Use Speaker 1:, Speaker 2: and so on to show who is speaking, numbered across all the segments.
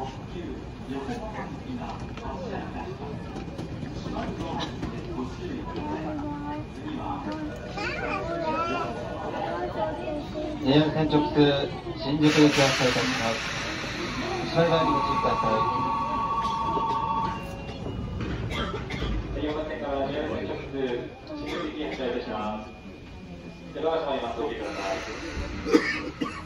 Speaker 1: JR 線直通新宿行き発車いたします。後ろ側にご注意ください。
Speaker 2: 新宿駅発車いたします。手放しまで待っておいてください。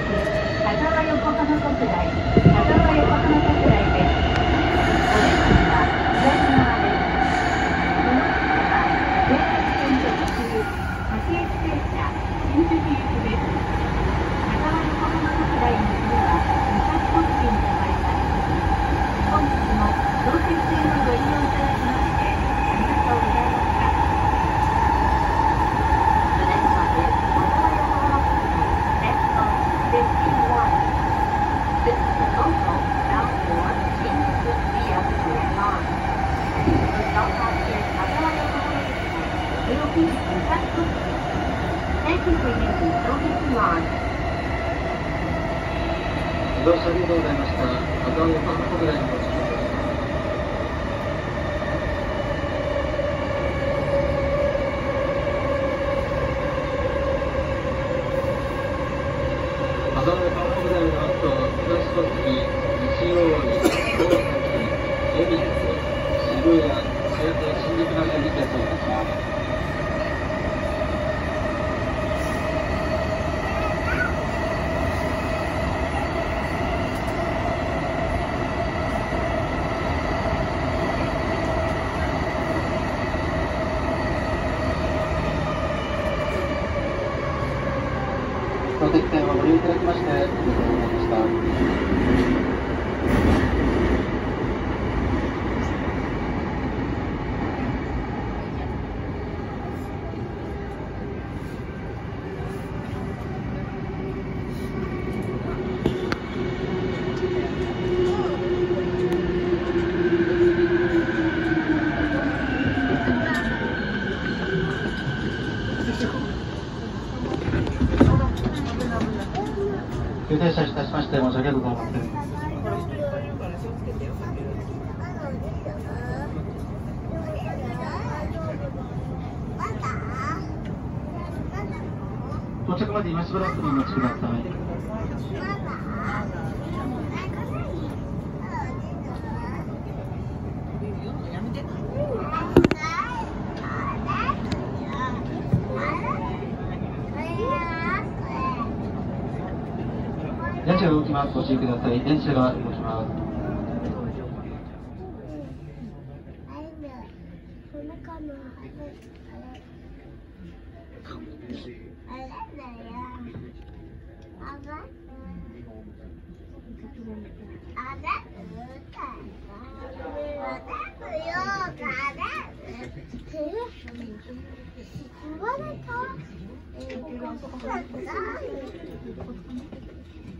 Speaker 3: まもなく香川横浜国大高輪横浜国大です。お出口は左側です。この列車は JR 線直通竹内停車新宿行きです。香川横浜国大の次は武蔵小杉に停まります。本日も当席線をご利用いただきましてありがとうございました。The next stop is 香川横浜国大 Next stop, 51. This is the local bound for Shinjuku via Direct Line. The stop is Kagawa Yokohama
Speaker 1: ありがとうございました。ンプ台の地。のあった東側に西尾。当席線をご利用いただきましてありがとうございました。Thank you. 急停車いたしまして申し訳ございません。到着まで今しばらくお待ちください。車が動きます。ご注意ください。電車が動きます。
Speaker 3: Thank you.